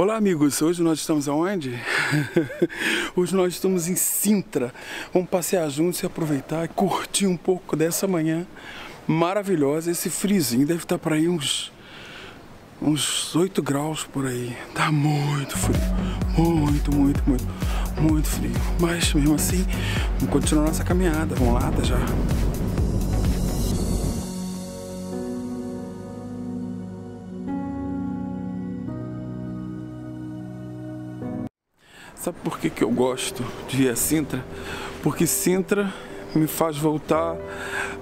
Olá amigos, hoje nós estamos aonde? hoje nós estamos em Sintra. Vamos passear juntos e aproveitar e curtir um pouco dessa manhã maravilhosa. Esse frizinho deve estar para aí uns uns 8 graus por aí. Tá muito frio. Muito, muito, muito, muito frio. Mas mesmo assim, vamos continuar nossa caminhada. Vamos lá, até já. Sabe por que, que eu gosto de ir a Sintra? Porque Sintra me faz voltar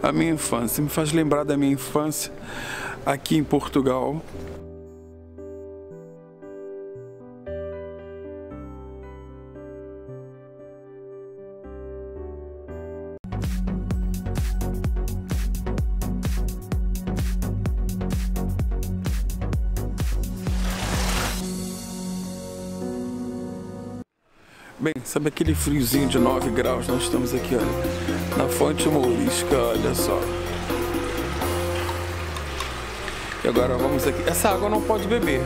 à minha infância, me faz lembrar da minha infância aqui em Portugal. Bem, sabe aquele friozinho de 9 graus? Nós estamos aqui, olha, na fonte mourisca, olha só. E agora vamos aqui. Essa água não pode beber.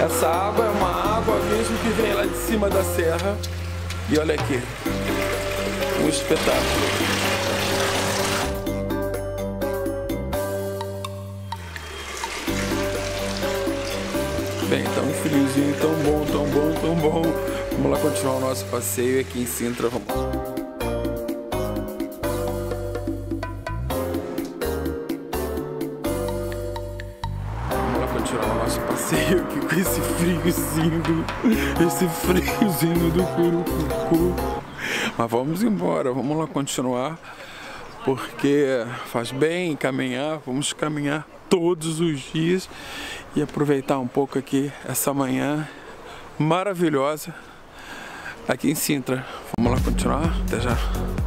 Essa água é uma água mesmo que vem lá de cima da serra. E olha aqui, um espetáculo. Um friozinho tão bom, tão bom, tão bom. Vamos lá continuar o nosso passeio aqui em Sintra. Vamos. Lá nosso passeio aqui com esse friozinho esse friozinho do Curucucu. Mas vamos embora, vamos lá continuar, porque faz bem caminhar, vamos caminhar todos os dias e aproveitar um pouco aqui essa manhã maravilhosa aqui em Sintra. Vamos lá continuar? Até já.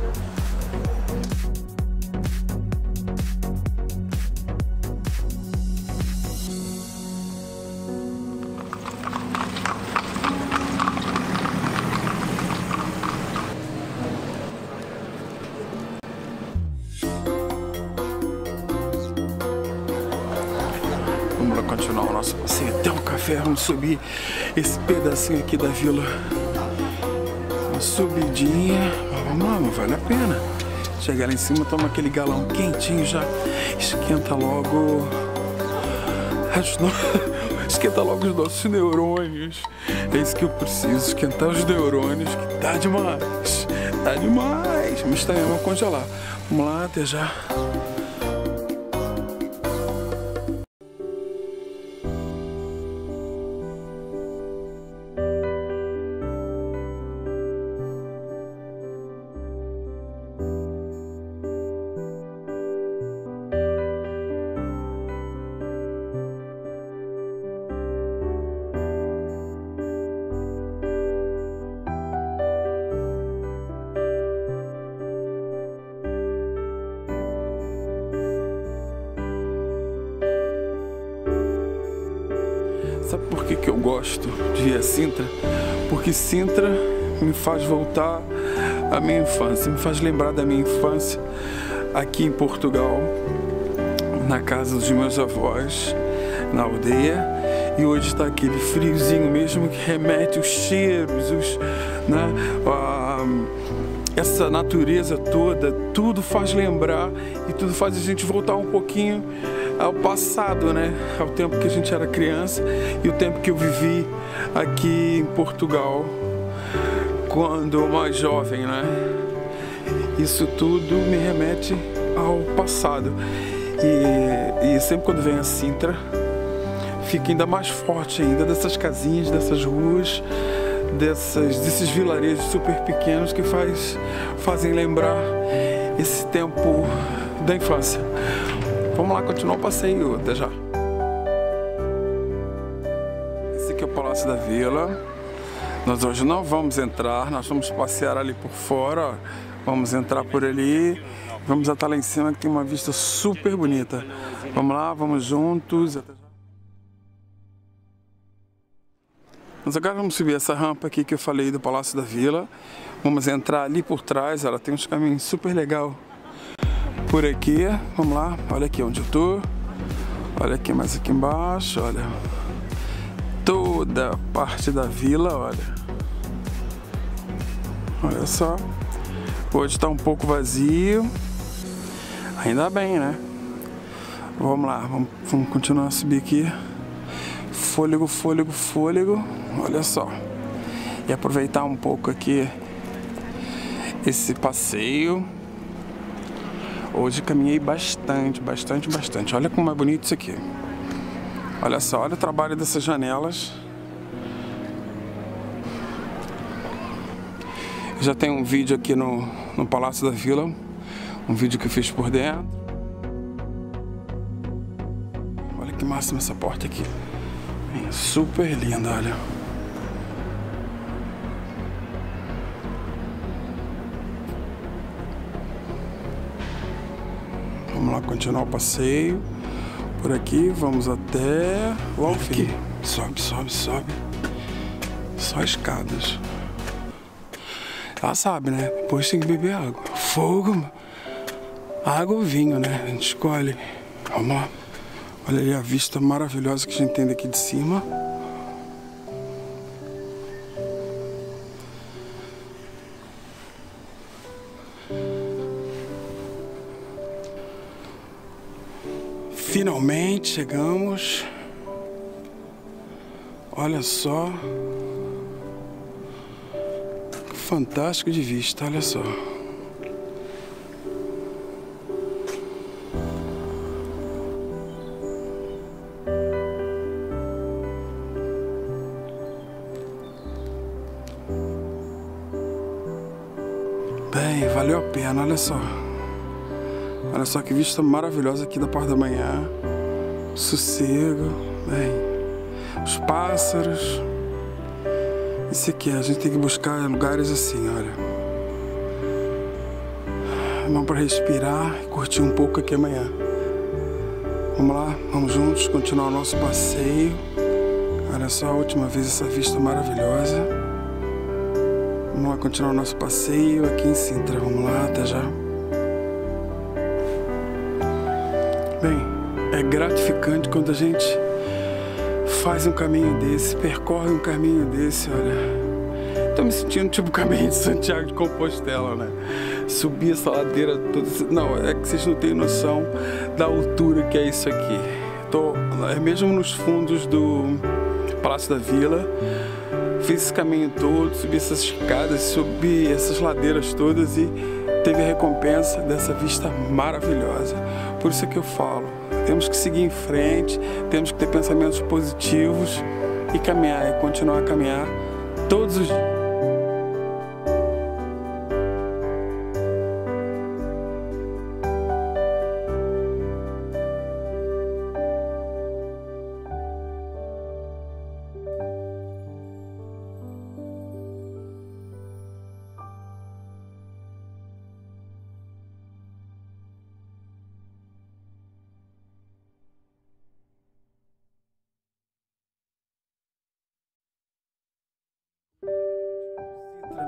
Até o café. Vamos subir esse pedacinho aqui da vila uma subidinha. Vamos lá, não vale a pena. Chegar lá em cima, toma aquele galão quentinho, já esquenta logo. Esquenta logo os nossos neurônios. É isso que eu preciso, esquentar os neurônios, que tá demais. Tá demais. Mas também vamos congelar. Vamos lá, até já. Que, que eu gosto de ir a Sintra? Porque Sintra me faz voltar à minha infância, me faz lembrar da minha infância aqui em Portugal, na casa dos meus avós, na aldeia. E hoje está aquele friozinho mesmo que remete os cheiros, os, né, a, essa natureza toda, tudo faz lembrar e tudo faz a gente voltar um pouquinho ao passado, né? Ao tempo que a gente era criança e o tempo que eu vivi aqui em Portugal quando mais jovem, né? Isso tudo me remete ao passado. E, e sempre quando vem a Sintra, fica ainda mais forte ainda dessas casinhas, dessas ruas, dessas, desses vilarejos super pequenos que faz, fazem lembrar esse tempo da infância. Vamos lá continuar o passeio, até já. Esse aqui é o Palácio da Vila. Nós hoje não vamos entrar, nós vamos passear ali por fora. Vamos entrar por ali. Vamos até lá em cima que tem uma vista super bonita. Vamos lá, vamos juntos. Até já. Nós agora vamos subir essa rampa aqui que eu falei do Palácio da Vila. Vamos entrar ali por trás, ela tem uns caminhos super legal por aqui. Vamos lá, olha aqui onde eu tô. Olha aqui mais aqui embaixo, olha. toda parte da vila, olha. Olha só. Hoje está um pouco vazio. Ainda bem, né? Vamos lá, vamos, vamos continuar a subir aqui. Fôlego, fôlego, fôlego. Olha só. E aproveitar um pouco aqui esse passeio. Hoje caminhei bastante, bastante, bastante. Olha como é bonito isso aqui. Olha só, olha o trabalho dessas janelas. Já tem um vídeo aqui no, no Palácio da Vila, um vídeo que eu fiz por dentro. Olha que máximo essa porta aqui. É super linda, olha. Vamos lá continuar o passeio. Por aqui, vamos até ao fim. Sobe, sobe, sobe. Só escadas. Ela sabe, né? Depois tem que beber água. Fogo, água ou vinho, né? A gente escolhe. Vamos lá. Olha ali a vista maravilhosa que a gente tem daqui de cima. Finalmente chegamos. Olha só. Fantástico de vista, olha só. Bem, valeu a pena, olha só. Olha só que vista maravilhosa aqui da parte da manhã. Sossego, bem, os pássaros. Isso aqui, a gente tem que buscar lugares assim, olha. Vamos para respirar e curtir um pouco aqui amanhã. Vamos lá, vamos juntos continuar o nosso passeio. Olha só a última vez essa vista maravilhosa. Vamos lá continuar o nosso passeio aqui em Sintra. Vamos lá, até já. Bem, é gratificante quando a gente faz um caminho desse, percorre um caminho desse, olha. Tô me sentindo tipo o caminho de Santiago de Compostela, né? Subir essa ladeira toda. Não, é que vocês não têm noção da altura que é isso aqui. Tô é mesmo nos fundos do Palácio da Vila. Fiz esse caminho todo, subi essas escadas, subi essas ladeiras todas e teve a recompensa dessa vista maravilhosa. Por isso é que eu falo, temos que seguir em frente, temos que ter pensamentos positivos e caminhar, e continuar a caminhar todos os dias.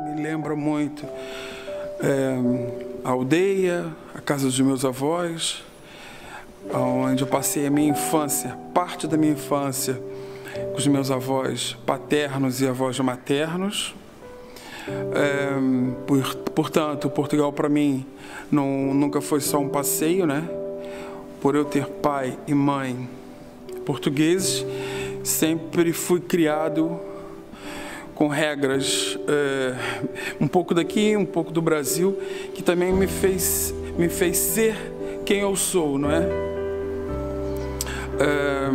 Me lembra muito é, a aldeia, a casa dos meus avós, onde eu passei a minha infância, parte da minha infância, com os meus avós paternos e avós maternos. É, por, portanto, Portugal para mim não, nunca foi só um passeio, né? Por eu ter pai e mãe portugueses, sempre fui criado com regras é, um pouco daqui, um pouco do Brasil, que também me fez, me fez ser quem eu sou, não é? é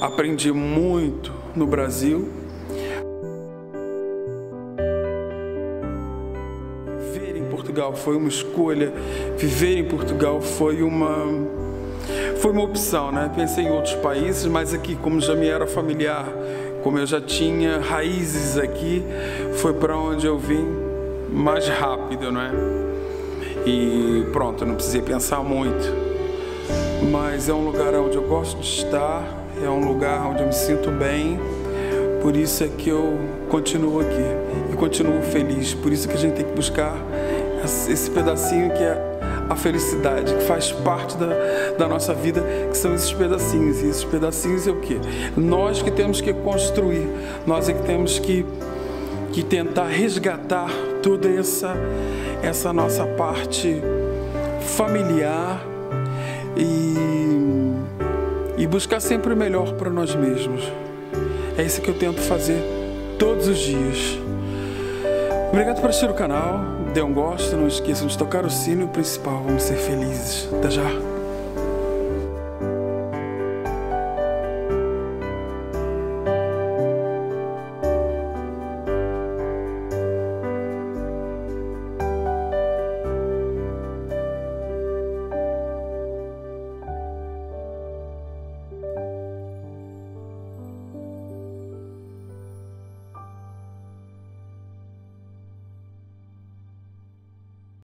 aprendi muito no Brasil. Viver em Portugal foi uma escolha, viver em Portugal foi uma foi uma opção, né? Pensei em outros países, mas aqui, como já me era familiar como eu já tinha raízes aqui, foi para onde eu vim mais rápido, não é? E pronto, não precisei pensar muito. Mas é um lugar onde eu gosto de estar, é um lugar onde eu me sinto bem. Por isso é que eu continuo aqui e continuo feliz. Por isso que a gente tem que buscar esse pedacinho que é a felicidade, que faz parte da, da nossa vida, que são esses pedacinhos. E esses pedacinhos é o quê? Nós que temos que construir, nós é que temos que, que tentar resgatar toda essa, essa nossa parte familiar e, e buscar sempre o melhor para nós mesmos. É isso que eu tento fazer todos os dias. Obrigado por assistir o canal. Dê um gosto, não esqueçam de tocar o sino principal. Vamos ser felizes. Até já.